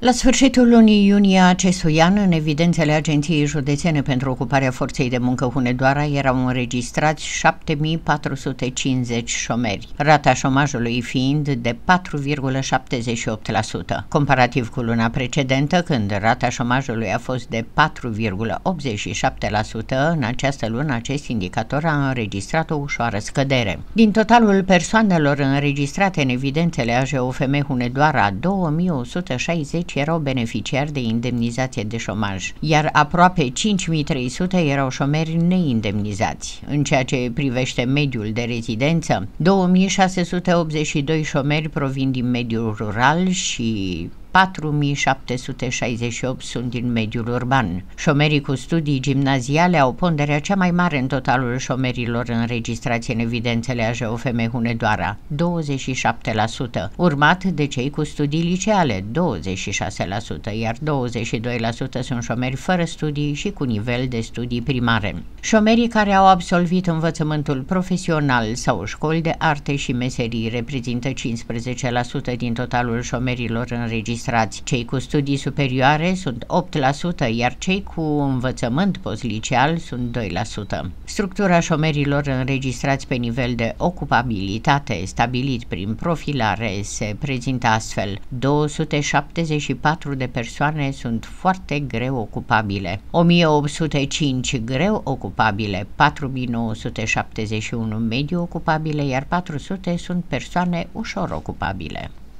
La sfârșitul lunii iunie acestui an, în evidențele Agenției Județene pentru Ocuparea Forței de Muncă Hunedoara erau înregistrați 7450 șomeri, rata șomajului fiind de 4,78%, comparativ cu luna precedentă, când rata șomajului a fost de 4,87%, în această lună acest indicator a înregistrat o ușoară scădere. Din totalul persoanelor înregistrate în evidențele AJOFM Hunedoara, 2160 erau beneficiari de indemnizație de șomaj, iar aproape 5300 erau șomeri neindemnizați. În ceea ce privește mediul de rezidență, 2682 șomeri provin din mediul rural și 4768 sunt din mediul urban. Șomerii cu studii gimnaziale au ponderea cea mai mare în totalul șomerilor înregistrați în evidențele AJOFM Hunedoara, 27%, urmat de cei cu studii liceale, 26%, iar 22% sunt șomeri fără studii și cu nivel de studii primare. Șomerii care au absolvit învățământul profesional sau școli de arte și meserii reprezintă 15% din totalul șomerilor înregistrați înregistrați. Cei cu studii superioare sunt 8%, iar cei cu învățământ postliceal sunt 2%. Structura șomerilor înregistrați pe nivel de ocupabilitate stabilit prin profilare se prezintă astfel. 274 de persoane sunt foarte greu ocupabile, 1805 greu ocupabile, 4971 mediu ocupabile, iar 400 sunt persoane ușor ocupabile.